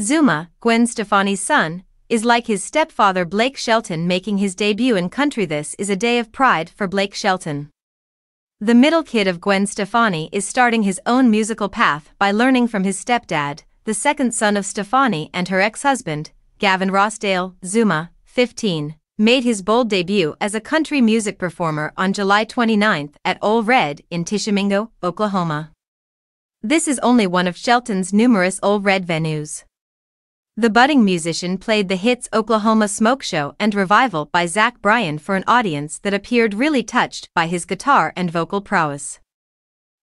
Zuma, Gwen Stefani's son, is like his stepfather Blake Shelton making his debut in country. This is a day of pride for Blake Shelton. The middle kid of Gwen Stefani is starting his own musical path by learning from his stepdad, the second son of Stefani and her ex-husband, Gavin Rossdale, Zuma, 15, made his bold debut as a country music performer on July 29 at Ole Red in Tishomingo, Oklahoma. This is only one of Shelton's numerous Ole Red venues. The budding musician played the hits Oklahoma Smoke Show and Revival by Zach Bryan for an audience that appeared really touched by his guitar and vocal prowess.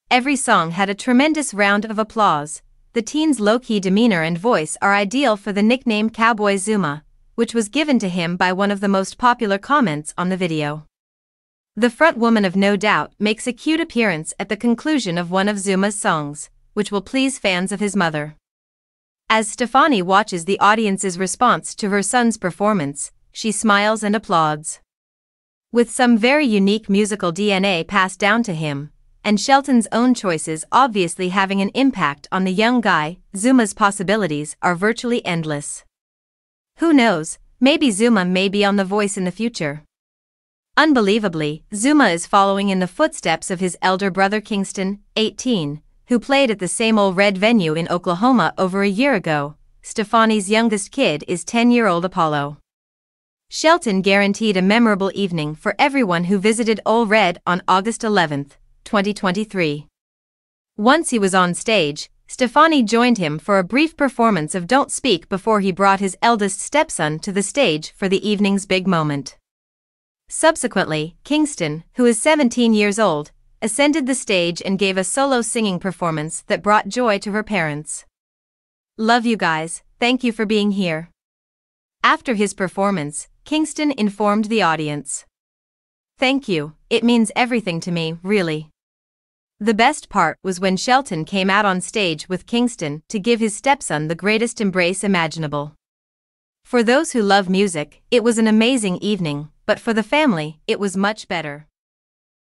Every song had a tremendous round of applause. The teen's low-key demeanor and voice are ideal for the nickname Cowboy Zuma, which was given to him by one of the most popular comments on the video. The front woman of No Doubt makes a cute appearance at the conclusion of one of Zuma's songs, which will please fans of his mother. As Stefani watches the audience's response to her son's performance, she smiles and applauds. With some very unique musical DNA passed down to him, and Shelton's own choices obviously having an impact on the young guy, Zuma's possibilities are virtually endless. Who knows, maybe Zuma may be on The Voice in the future. Unbelievably, Zuma is following in the footsteps of his elder brother Kingston, 18, who played at the same Ole Red venue in Oklahoma over a year ago. Stefani's youngest kid is 10 year old Apollo. Shelton guaranteed a memorable evening for everyone who visited Ole Red on August 11, 2023. Once he was on stage, Stefani joined him for a brief performance of Don't Speak before he brought his eldest stepson to the stage for the evening's big moment. Subsequently, Kingston, who is 17 years old, ascended the stage and gave a solo singing performance that brought joy to her parents. Love you guys, thank you for being here. After his performance, Kingston informed the audience. Thank you, it means everything to me, really. The best part was when Shelton came out on stage with Kingston to give his stepson the greatest embrace imaginable. For those who love music, it was an amazing evening, but for the family, it was much better.